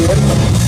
gobierno.